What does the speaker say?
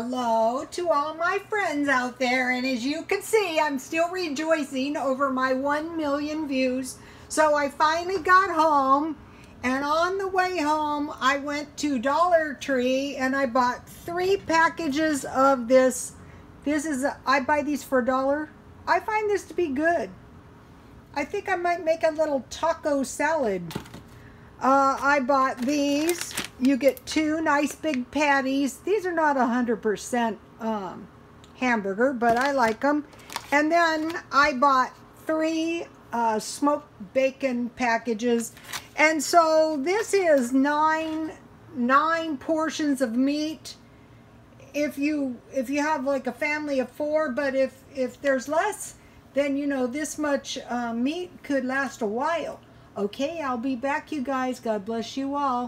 Hello to all my friends out there, and as you can see, I'm still rejoicing over my 1 million views. So I finally got home, and on the way home, I went to Dollar Tree and I bought three packages of this. This is, a, I buy these for a dollar. I find this to be good. I think I might make a little taco salad. Uh, I bought these. You get two nice big patties. These are not 100% um, hamburger, but I like them. And then I bought three uh, smoked bacon packages. And so this is nine, nine portions of meat. If you if you have like a family of four, but if if there's less, then you know this much uh, meat could last a while. Okay, I'll be back, you guys. God bless you all.